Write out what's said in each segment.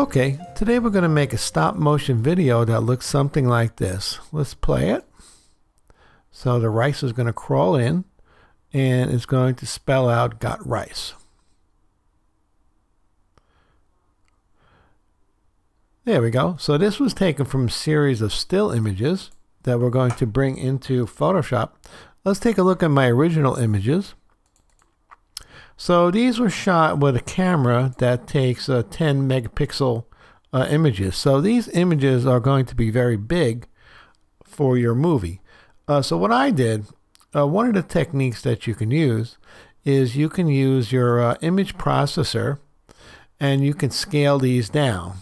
Okay, today we're going to make a stop motion video that looks something like this. Let's play it. So the rice is going to crawl in and it's going to spell out got rice. There we go. So this was taken from a series of still images that we're going to bring into Photoshop. Let's take a look at my original images. So these were shot with a camera that takes uh, 10 megapixel uh, images. So these images are going to be very big for your movie. Uh, so what I did, uh, one of the techniques that you can use is you can use your uh, image processor and you can scale these down.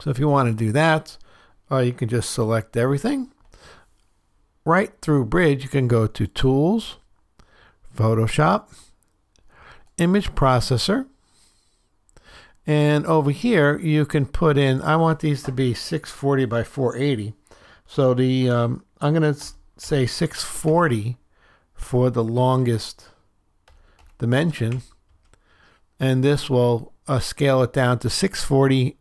So if you want to do that, uh, you can just select everything. Right through Bridge, you can go to Tools, Photoshop, Image Processor, and over here you can put in, I want these to be 640 by 480. So the um, I'm going to say 640 for the longest dimension. And this will uh, scale it down to 640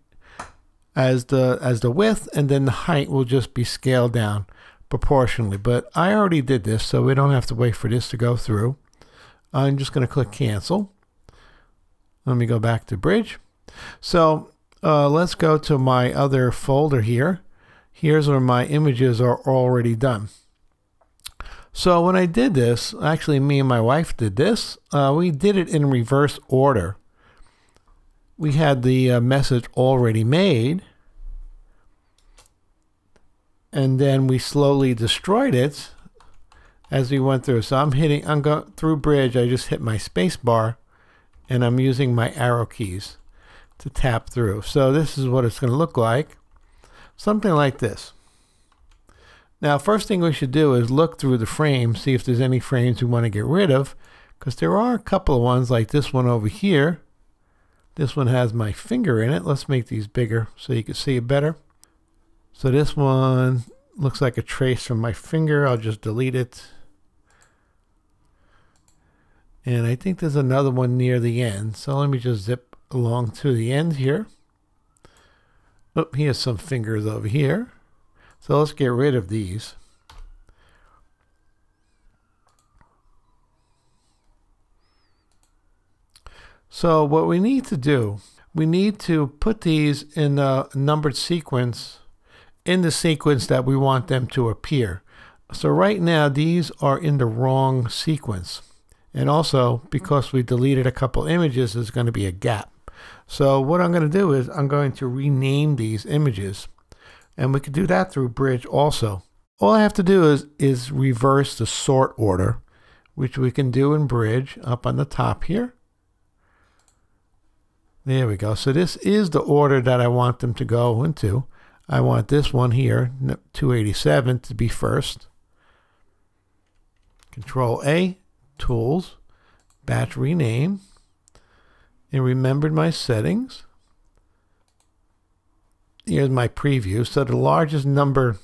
as the as the width and then the height will just be scaled down proportionally but I already did this so we don't have to wait for this to go through I'm just going to click cancel. Let me go back to bridge. So uh, let's go to my other folder here. Here's where my images are already done. So when I did this actually me and my wife did this uh, we did it in reverse order. We had the uh, message already made. And then we slowly destroyed it as we went through. So I'm hitting, I'm going through bridge, I just hit my space bar and I'm using my arrow keys to tap through. So this is what it's going to look like. Something like this. Now first thing we should do is look through the frames, see if there's any frames we want to get rid of because there are a couple of ones like this one over here this one has my finger in it. Let's make these bigger so you can see it better. So this one looks like a trace from my finger. I'll just delete it. And I think there's another one near the end. So let me just zip along to the end here. Oh, here's some fingers over here. So let's get rid of these. So what we need to do, we need to put these in a numbered sequence in the sequence that we want them to appear. So right now these are in the wrong sequence. And also because we deleted a couple images there's going to be a gap. So what I'm going to do is I'm going to rename these images. And we could do that through Bridge also. All I have to do is, is reverse the sort order, which we can do in Bridge up on the top here. There we go. So this is the order that I want them to go into. I want this one here, 287, to be first. Control A, Tools, Batch Rename, and remembered my settings. Here's my preview. So the largest number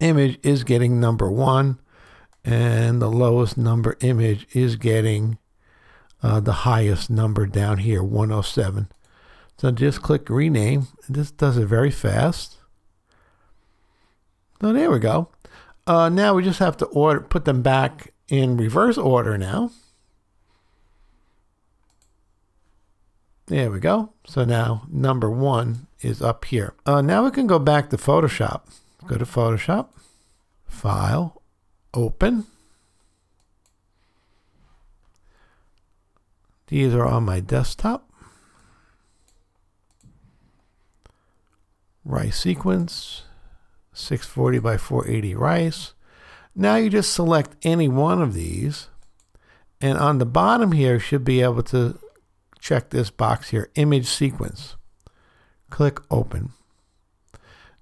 image is getting number one, and the lowest number image is getting uh, the highest number down here, 107. So just click rename. This does it very fast. So there we go. Uh, now we just have to order, put them back in reverse order now. There we go. So now number one is up here. Uh, now we can go back to Photoshop. Go to Photoshop, File, Open. These are on my desktop. Rice sequence, 640 by 480 rice. Now you just select any one of these. And on the bottom here, should be able to check this box here, image sequence. Click open.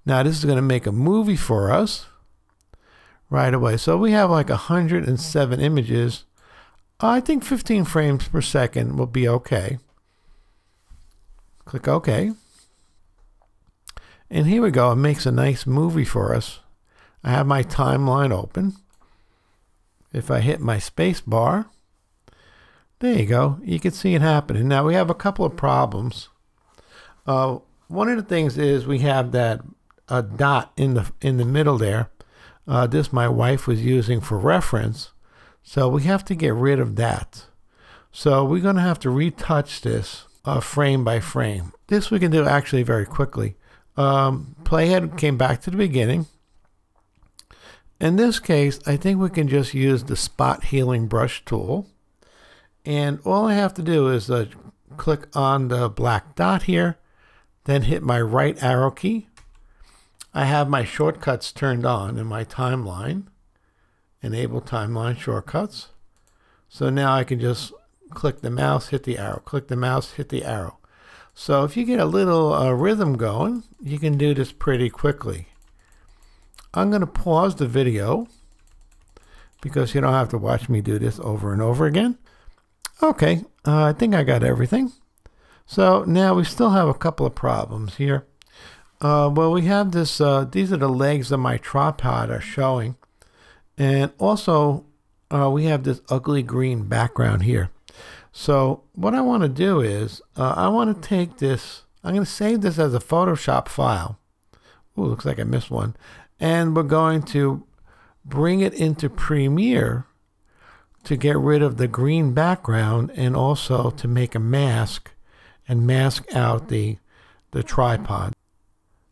Now this is going to make a movie for us right away. So we have like 107 images I think 15 frames per second will be okay. Click OK. And here we go. It makes a nice movie for us. I have my timeline open. If I hit my space bar, there you go. You can see it happening. Now we have a couple of problems. Uh, one of the things is we have that uh, dot in the in the middle there. Uh, this my wife was using for reference, so we have to get rid of that. So we're going to have to retouch this uh, frame by frame. This we can do actually very quickly. Um, playhead came back to the beginning. In this case, I think we can just use the spot healing brush tool. And all I have to do is uh, click on the black dot here, then hit my right arrow key. I have my shortcuts turned on in my timeline, enable timeline shortcuts. So now I can just click the mouse, hit the arrow, click the mouse, hit the arrow. So if you get a little uh, rhythm going, you can do this pretty quickly. I'm going to pause the video because you don't have to watch me do this over and over again. Okay, uh, I think I got everything. So now we still have a couple of problems here. Uh, well, we have this, uh, these are the legs of my tripod are showing. And also, uh, we have this ugly green background here. So what I want to do is, uh, I want to take this, I'm going to save this as a Photoshop file. Ooh, looks like I missed one. And we're going to bring it into Premiere to get rid of the green background and also to make a mask and mask out the, the tripod.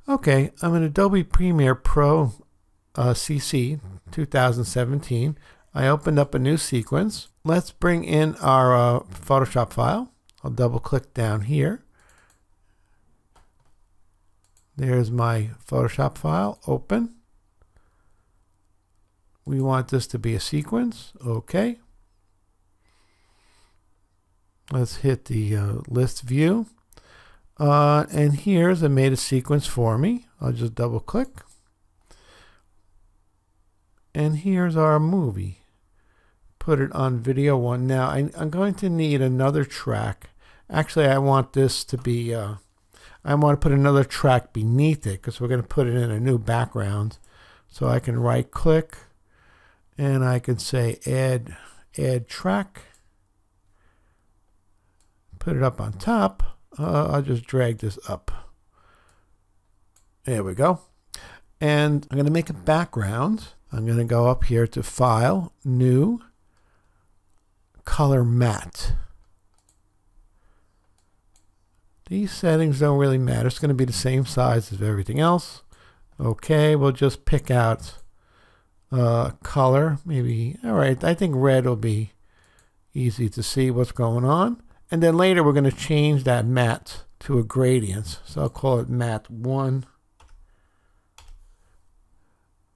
Okay, I'm in Adobe Premiere Pro uh, CC 2017. I opened up a new sequence. Let's bring in our uh, Photoshop file. I'll double click down here. There's my Photoshop file, open. We want this to be a sequence, okay. Let's hit the uh, list view. Uh, and here's I made a sequence for me. I'll just double click. And here's our movie. Put it on video one. Now I, am going to need another track. Actually, I want this to be, uh, I want to put another track beneath it because we're going to put it in a new background. So I can right click and I can say add, add track put it up on top. Uh, I'll just drag this up. There we go. And I'm going to make a background. I'm going to go up here to File, New, Color Matte. These settings don't really matter. It's going to be the same size as everything else. Okay, we'll just pick out uh, color. Maybe, all right, I think red will be easy to see what's going on. And then later we're going to change that matte to a gradient. So I'll call it matte 1.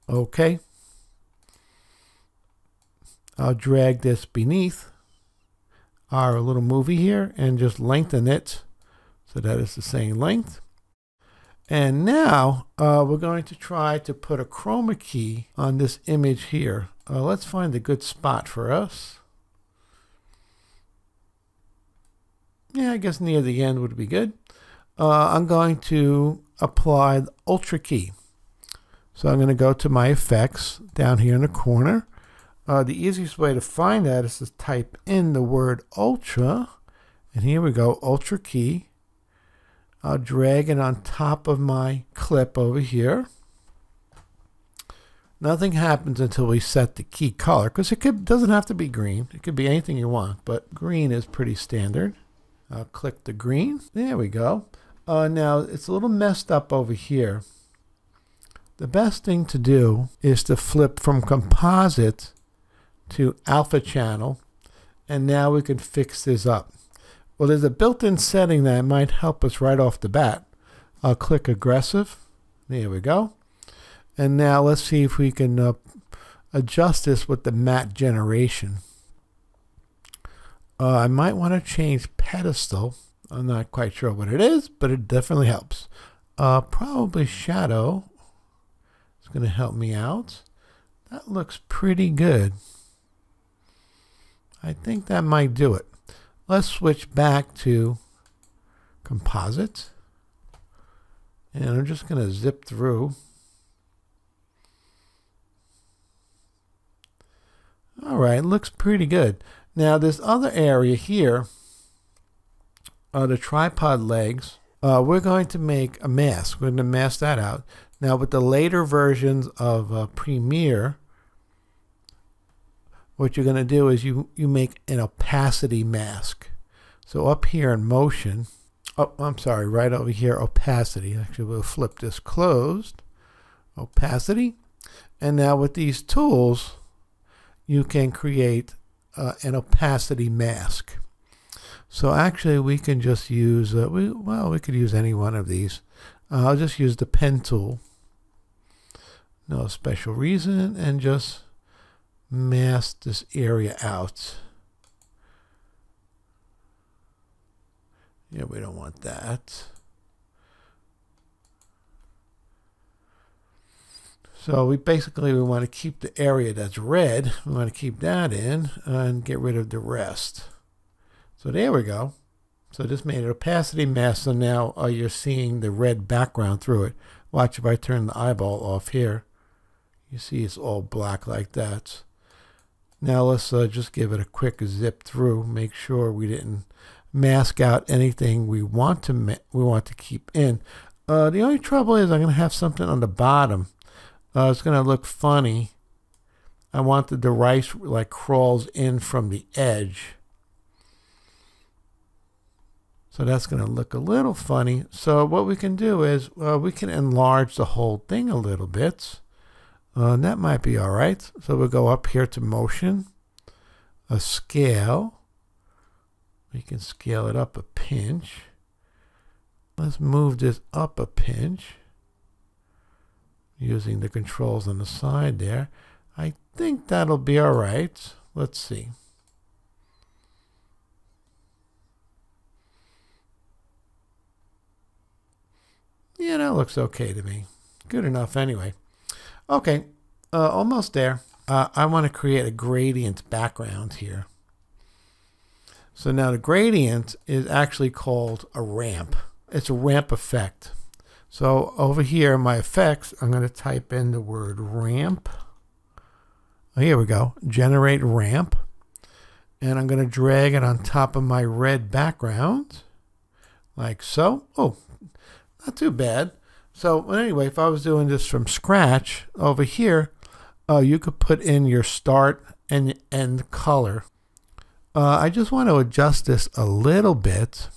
Okay. I'll drag this beneath our little movie here and just lengthen it so that it's the same length. And now uh, we're going to try to put a chroma key on this image here. Uh, let's find a good spot for us. yeah, I guess near the end would be good. Uh, I'm going to apply the Ultra key. So I'm going to go to my effects down here in the corner. Uh, the easiest way to find that is to type in the word Ultra. And here we go, Ultra key. I'll drag it on top of my clip over here. Nothing happens until we set the key color because it could, doesn't have to be green. It could be anything you want, but green is pretty standard. I'll click the green. There we go. Uh, now, it's a little messed up over here. The best thing to do is to flip from composite to alpha channel. And now we can fix this up. Well, there's a built-in setting that might help us right off the bat. I'll click aggressive. There we go. And now let's see if we can uh, adjust this with the matte generation. Uh, I might want to change pedestal. I'm not quite sure what it is, but it definitely helps. Uh, probably shadow is going to help me out. That looks pretty good. I think that might do it. Let's switch back to composite. And I'm just going to zip through. All right, looks pretty good. Now this other area here are the tripod legs uh, we're going to make a mask. We're going to mask that out. Now with the later versions of uh, Premiere, what you're going to do is you, you make an opacity mask. So up here in motion, oh, I'm sorry, right over here, opacity. Actually, we'll flip this closed, opacity. And now with these tools, you can create uh, an opacity mask. So actually we can just use, uh, we, well, we could use any one of these. Uh, I'll just use the pen tool. No special reason and just mask this area out. Yeah, we don't want that. So we basically we want to keep the area that's red. We want to keep that in and get rid of the rest. So there we go. So this made an opacity mask. So now uh, you're seeing the red background through it. Watch if I turn the eyeball off here. You see it's all black like that. Now let's uh, just give it a quick zip through. Make sure we didn't mask out anything we want to we want to keep in. Uh, the only trouble is I'm going to have something on the bottom. Uh, it's going to look funny. I want the, rice like crawls in from the edge. So that's going to look a little funny. So what we can do is uh, we can enlarge the whole thing a little bit. Uh, that might be all right. So we'll go up here to motion, a scale. We can scale it up a pinch. Let's move this up a pinch using the controls on the side there. I think that'll be all right. Let's see. Yeah, that looks okay to me. Good enough anyway. Okay, uh, almost there. Uh, I want to create a gradient background here. So now the gradient is actually called a ramp. It's a ramp effect. So over here in my effects, I'm going to type in the word ramp. Oh, here we go. Generate ramp. And I'm going to drag it on top of my red background like so. Oh, not too bad. So anyway, if I was doing this from scratch over here, uh, you could put in your start and end color. Uh, I just want to adjust this a little bit.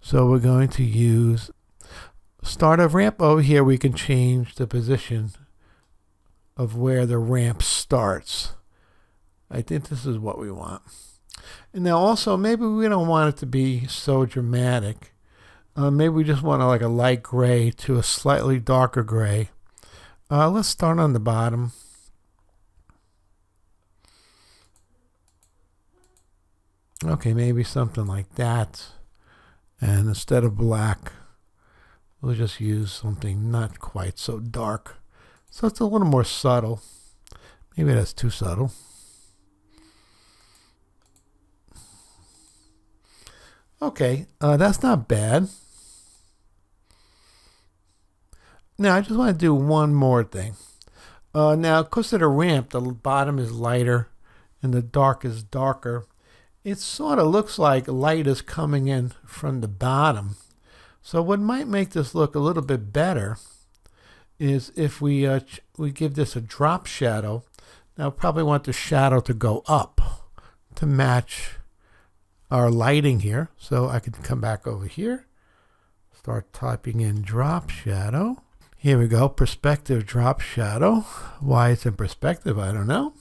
So we're going to use start of ramp. Over here we can change the position of where the ramp starts. I think this is what we want. And now also maybe we don't want it to be so dramatic. Uh, maybe we just want a, like a light gray to a slightly darker gray. Uh, let's start on the bottom. Okay, maybe something like that. And instead of black, we'll just use something not quite so dark. So it's a little more subtle. Maybe that's too subtle. Okay, uh, that's not bad. Now, I just want to do one more thing. Uh, now, because of the ramp, the bottom is lighter and the dark is darker. It sort of looks like light is coming in from the bottom. So what might make this look a little bit better is if we, uh, we give this a drop shadow. Now, probably want the shadow to go up to match our lighting here. So I could come back over here, start typing in drop shadow. Here we go, perspective drop shadow. Why it's in perspective, I don't know.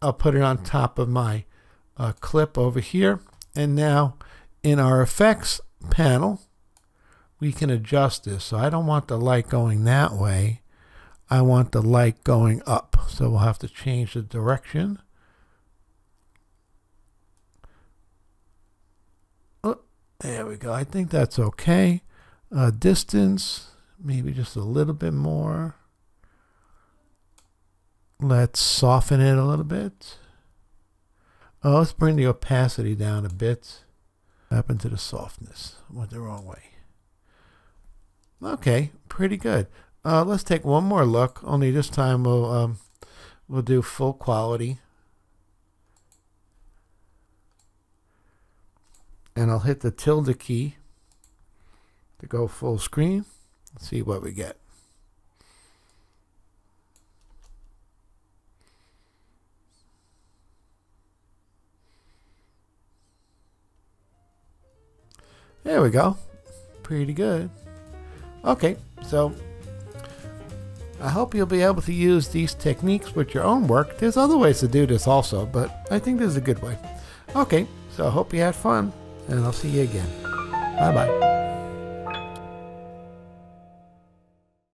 I'll put it on top of my uh, clip over here. And now in our effects panel, we can adjust this. So I don't want the light going that way. I want the light going up. So we'll have to change the direction. Oh, there we go. I think that's okay. Uh, distance maybe just a little bit more. Let's soften it a little bit. Oh, let's bring the opacity down a bit. Happen to the softness. Went the wrong way. Okay, pretty good. Uh, let's take one more look. Only this time we'll um, we'll do full quality. And I'll hit the tilde key to go full screen. Let's see what we get. There we go. Pretty good. Okay, so I hope you'll be able to use these techniques with your own work. There's other ways to do this also, but I think this is a good way. Okay, so I hope you had fun, and I'll see you again. Bye-bye.